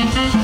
Mm-hmm.